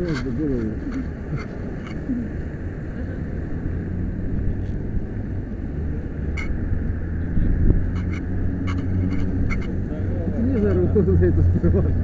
гораздо деревья. Не зараз это співати.